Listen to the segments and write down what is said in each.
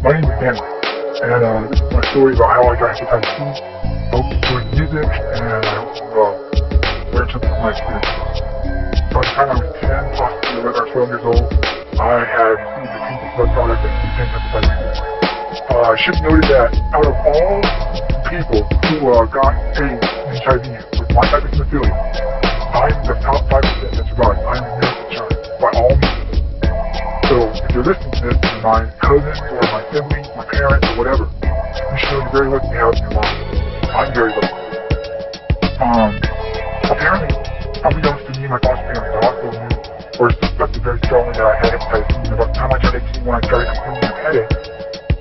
My name is Danny, and uh, this is my story about how I got hepatitis C. I hope you enjoy the music, and uh, learn something from my experience. By the time I was 10, possibly 11 or 12 years old, I had seen the clinical blood product that contained hepatitis C. Uh, I should noted that out of all people who uh, got AIDS and HIV with my type of hemophilia, I'm the top 5% that survived. I'm a miracle child, by all means. You're listening to this, and my cousins or my siblings, my parents, or whatever, you should you're very lucky to have me along. I'm very lucky. Um, apparently, unbeknownst to me, and my foster parents, the hospital knew or suspected very strongly that I had hepatitis C. And about the time I turned 18, when I started complaining of headache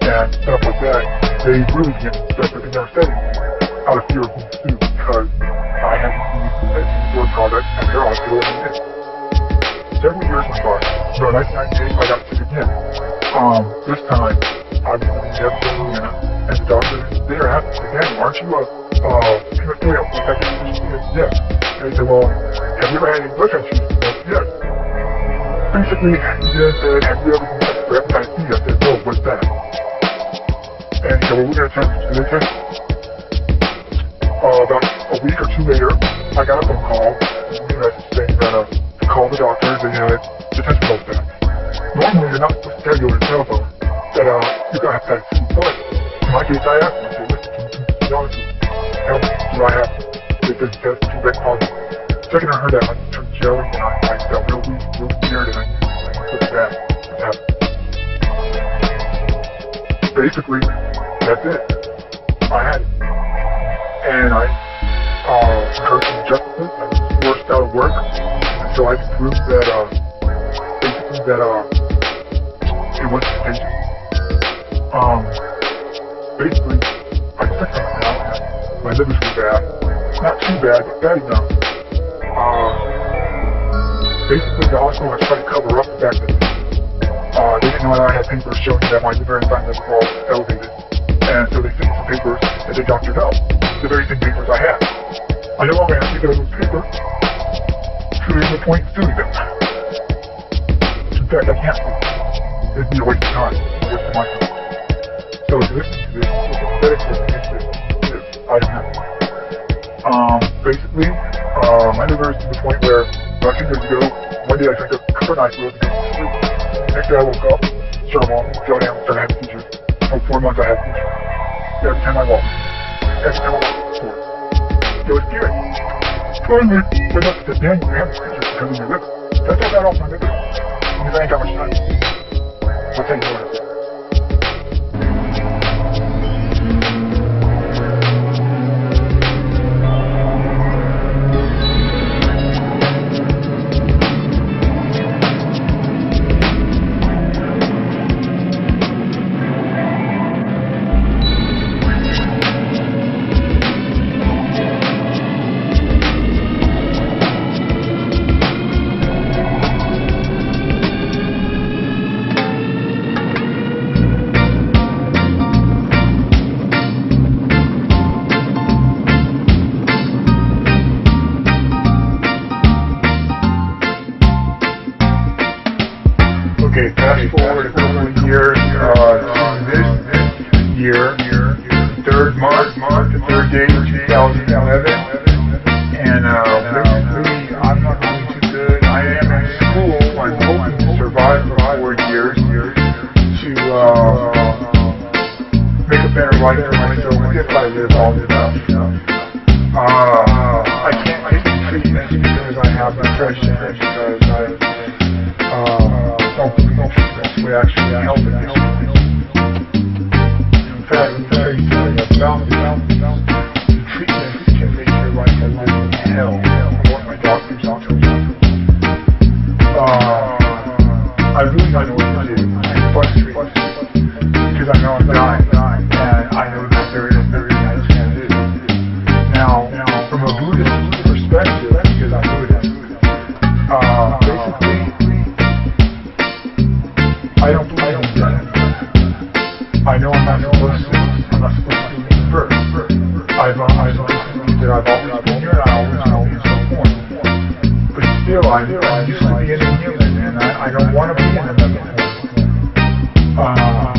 and stuff like that, they really began to suspect that they never out of fear of being sued because I had received a blood product at their hospital and it several years by. So in 1998, I got sick again. Um, this time, I was living in Evansville, and the doctor there asked me again, aren't you a, uh, hemophilia infected patient? Yes. And he said, well, have you ever had any blood said, yes. Basically, he then said, have you ever been tested for hepatitis C? I said, no, what's that? And he said, well, we're going to. Uh, about a week or two later, I got a phone call, that, to the doctors and had the results back. Normally, you're not supposed to you over the telephone that, uh, you got hepatitis C, but in my case, I asked them, said, listen, you be with me, do I have this test came back positive? Second I heard that, I turned jelly and I, I felt real weak, real weird, and I, I felt bad. What happened? Basically, that's it. I had it. And I, uh, incurred some injustices. I was forced out of work until I could prove that, uh, that, uh, it was contagious. Um, basically, I'm sick right now, my liver's really bad. Not too bad, but bad enough. Uh, basically, the hospital was trying to cover up the fact that, uh, they didn't know that I had papers showing that my liver enzyme levels were all elevated. And so they sent me some papers that they doctored out. The very same papers I had. I no longer have to those papers. There's no point in suing them. In fact, I can't a waste of time. A waste of my. So this, what the issue is. I don't know. Um, basically, uh, my liver is to the point where about two years ago, one day I drank a cup of NyQuil to go to sleep. Next day I woke up, started walking, fell down, started having seizures. For four months I had seizures. Every time I walked. Every time I walked to. It was scary. Finally, the you have seizures because of your that off my liver. Because I ain't got much time. I'll tell you what. Okay, fast forward a couple of years uh, this this year, third month, the third day 2011, and uh, basically I'm not doing too good. I am in school. I'm hoping to survive for four years to uh, make a better life for myself if I live long enough. Uh, I can't take treatment because I have depression because I would actually help in this. In fact, about the treatment can make your life a living hell. What my doctors told me. Uh, I really don't know what to do. I'm frustrated because I know I'm I don't believe in death. I know I'm not supposed to. I'm not supposed to be first. I've, uh, I've believed that I've always been here I always will be so forth. But still, I'm, I'm used to being a human and I, I don't want to be in another form. Uh,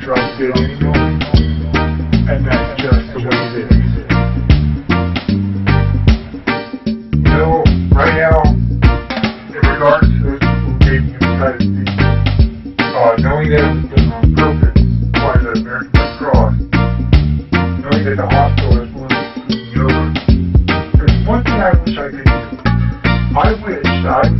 to anymore. And that's just the way it is. Right now, in regards to this, gave you United States, uh, knowing that it was on purpose by the American Red Cross, knowing that the hospital is willing to there's one thing I wish I could do. I wish I